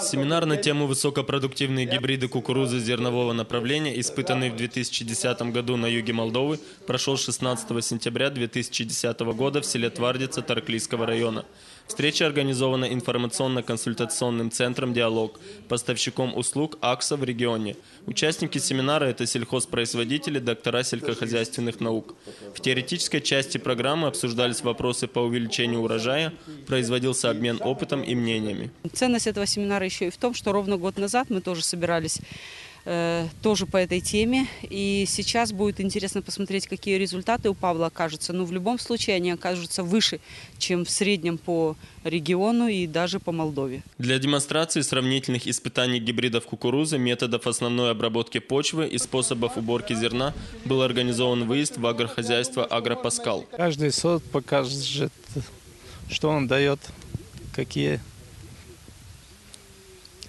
Семинар на тему «Высокопродуктивные гибриды кукурузы зернового направления», испытанный в 2010 году на юге Молдовы, прошел 16 сентября 2010 года в селе Твардица Тарклийского района. Встреча организована информационно-консультационным центром «Диалог», поставщиком услуг АКСа в регионе. Участники семинара – это сельхозпроизводители, доктора сельскохозяйственных наук. В теоретической части программы обсуждались вопросы по увеличению урожая, производился обмен опытом и мнениями. Ценность этого семинара еще и в том, что ровно год назад мы тоже собирались тоже по этой теме. И сейчас будет интересно посмотреть, какие результаты у Павла окажутся. Но в любом случае они окажутся выше, чем в среднем по региону и даже по Молдове. Для демонстрации сравнительных испытаний гибридов кукурузы, методов основной обработки почвы и способов уборки зерна был организован выезд в агрохозяйство «Агропаскал». Каждый сорт покажет, что он дает, какие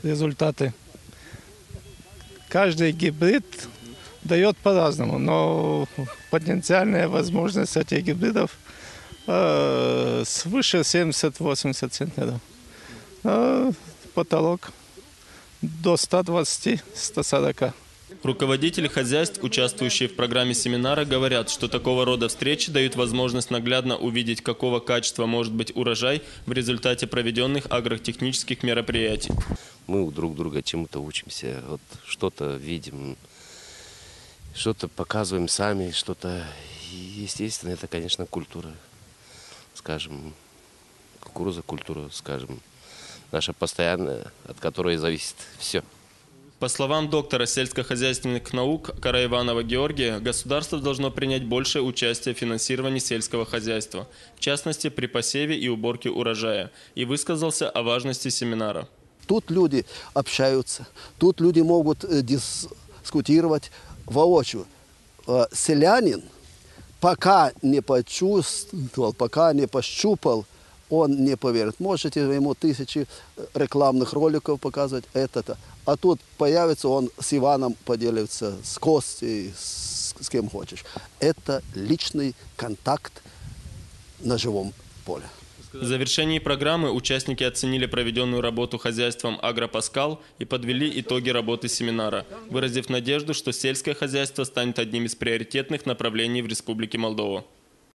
результаты. Каждый гибрид дает по-разному, но потенциальная возможность этих гибридов э, свыше 70-80 центнеров. А потолок до 120-140. Руководители хозяйств, участвующие в программе семинара, говорят, что такого рода встречи дают возможность наглядно увидеть, какого качества может быть урожай в результате проведенных агротехнических мероприятий. Мы у друг друга чему-то учимся, вот что-то видим, что-то показываем сами, что-то... Естественно, это, конечно, культура, скажем, кукуруза культура, скажем, наша постоянная, от которой зависит все. По словам доктора сельскохозяйственных наук Караиванова Георгия, государство должно принять большее участие в финансировании сельского хозяйства, в частности при посеве и уборке урожая, и высказался о важности семинара. Тут люди общаются, тут люди могут э, дискутировать воочию. Э, Селянин, пока не почувствовал, пока не пощупал, он не поверит. Можете ему тысячи э, рекламных роликов показывать, это-то. А тут появится, он с Иваном поделится, с Костей, с, с кем хочешь. Это личный контакт на живом поле. В завершении программы участники оценили проведенную работу хозяйством «Агропаскал» и подвели итоги работы семинара, выразив надежду, что сельское хозяйство станет одним из приоритетных направлений в Республике Молдова.